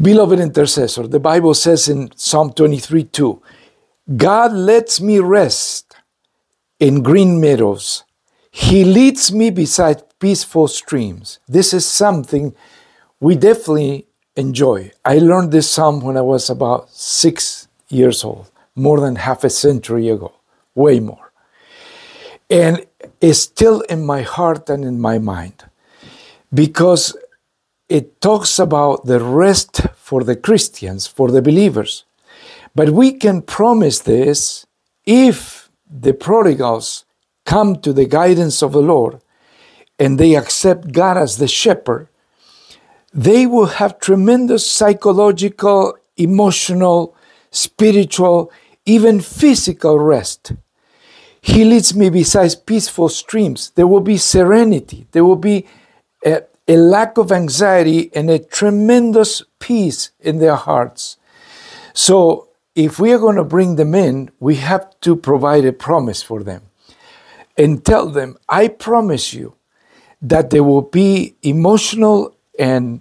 Beloved intercessor, the Bible says in Psalm 23 2, God lets me rest in green meadows. He leads me beside peaceful streams. This is something we definitely enjoy. I learned this psalm when I was about six years old, more than half a century ago, way more. And it's still in my heart and in my mind because it talks about the rest for the Christians, for the believers. But we can promise this if the prodigals come to the guidance of the Lord and they accept God as the shepherd, they will have tremendous psychological, emotional, spiritual, even physical rest. He leads me beside peaceful streams. There will be serenity. There will be a, a lack of anxiety and a tremendous peace in their hearts. So, if we are going to bring them in, we have to provide a promise for them and tell them, I promise you that there will be emotional and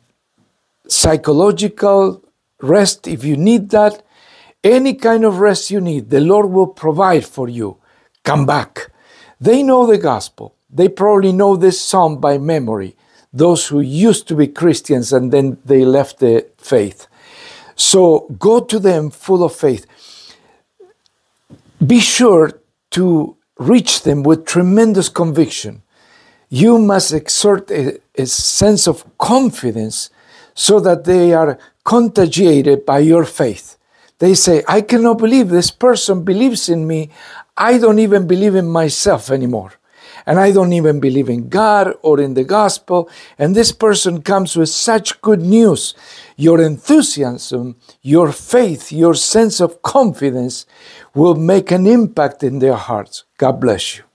psychological rest if you need that. Any kind of rest you need, the Lord will provide for you. Come back. They know the gospel. They probably know this psalm by memory those who used to be Christians and then they left the faith. So go to them full of faith. Be sure to reach them with tremendous conviction. You must exert a, a sense of confidence so that they are contagiated by your faith. They say, I cannot believe this person believes in me. I don't even believe in myself anymore and I don't even believe in God or in the gospel. And this person comes with such good news. Your enthusiasm, your faith, your sense of confidence will make an impact in their hearts. God bless you.